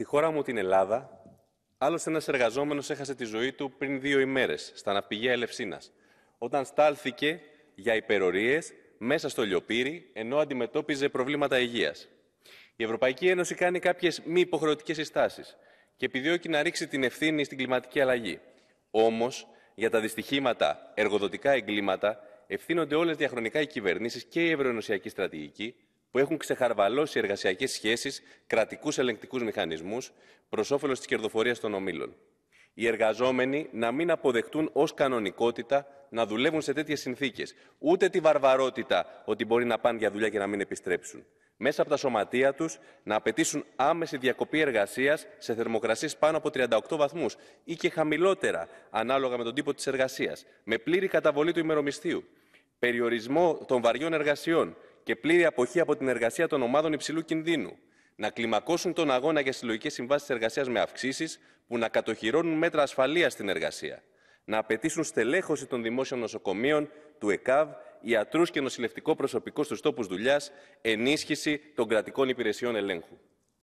Στη χώρα μου την Ελλάδα, άλλο ένας εργαζόμενος έχασε τη ζωή του πριν δύο ημέρες στα ναυπηγεία Ελευσίνας, όταν στάλθηκε για υπερορίες μέσα στο λιοπύρι, ενώ αντιμετώπιζε προβλήματα υγείας. Η Ευρωπαϊκή Ένωση κάνει κάποιες μη υποχρεωτικές συστάσεις και επιδιώκει να ρίξει την ευθύνη στην κλιματική αλλαγή. Όμως, για τα δυστυχήματα, εργοδοτικά εγκλήματα, ευθύνονται όλες διαχρονικά οι κυβερνήσεις και η ευρωενωσιακή στρατηγική, που έχουν ξεχαρβαλώσει εργασιακές σχέσεις, κρατικούς ελεγκτικούς μηχανισμούς προς όφελος της κερδοφορίας των ομίλων. Οι εργαζόμενοι να μην αποδεχτούν ως κανονικότητα να δουλεύουν σε τέτοιες συνθήκες. Ούτε τη βαρβαρότητα ότι μπορεί να πάνε για δουλειά και να μην επιστρέψουν. Μέσα από τα σωματεία τους να απαιτήσουν άμεση διακοπή εργασίας σε θερμοκρασίες πάνω από 38 βαθμούς ή και χαμηλότερα, ανάλογα με τον τύπο της εργασίας, με πλήρη καταβολή του ημερομισθίου, περιορισμό των βαριών εργασιών και πλήρη αποχή από την εργασία των ομάδων υψηλού κινδύνου. Να κλιμακώσουν τον αγώνα για συλλογικές συμβάσεις εργασίας με αυξήσεις που να κατοχυρώνουν μέτρα ασφαλείας στην εργασία. Να απαιτήσουν στελέχωση των δημόσιων νοσοκομείων, του ΕΚΑΒ, ιατρούς και νοσηλευτικό προσωπικό στους τόπους δουλειάς, ενίσχυση των κρατικών υπηρεσιών ελέγχου.